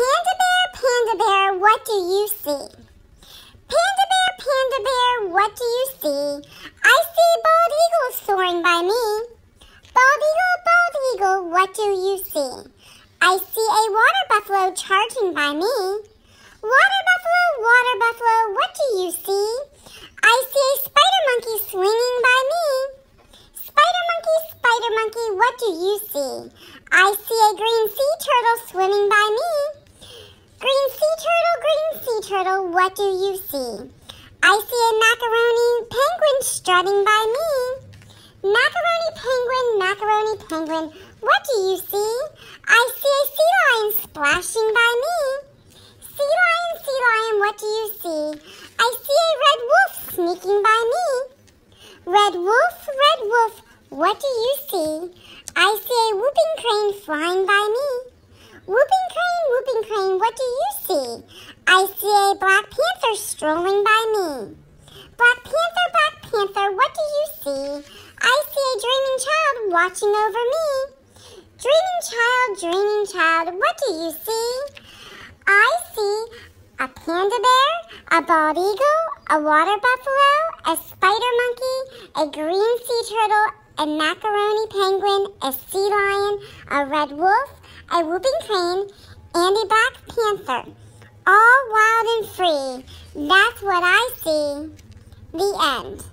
Panda bear, panda bear, what do you see? Panda bear, panda bear, what do you see? I see bald eagle soaring by me. Bald eagle, bald eagle, what do you see? I see a water buffalo charging by me. Water buffalo, water buffalo, what do you see? I see a spider monkey swinging by me. Spider monkey, spider monkey, what do you see? I see a green sea turtle swimming by me. What do you see? I see a macaroni penguin strutting by me. Macaroni penguin, macaroni penguin, what do you see? I see a sea lion splashing by me. Sea lion, sea lion, what do you see? I see a red wolf sneaking by me. Red wolf, red wolf, what do you see? I see a whooping crane flying by me. Whooping crane, whooping crane, what do you I see a black panther strolling by me. Black panther, black panther, what do you see? I see a dreaming child watching over me. Dreaming child, dreaming child, what do you see? I see a panda bear, a bald eagle, a water buffalo, a spider monkey, a green sea turtle, a macaroni penguin, a sea lion, a red wolf, a whooping crane, and a black panther. All wild and free. That's what I see. The end.